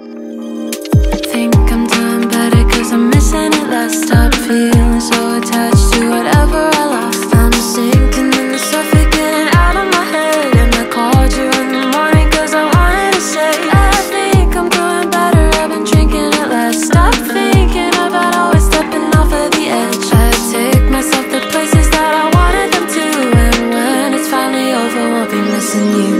Think I'm doing better cause I'm missing it. Less Stop feeling so attached to whatever I lost. I'm sinking in the surface getting out of my head. And I called you in the morning cause I wanted to say I think I'm doing better, I've been drinking it less. Stop thinking about always stepping off of the edge. I take myself to places that I wanted them to. And when it's finally over, won't be missing you.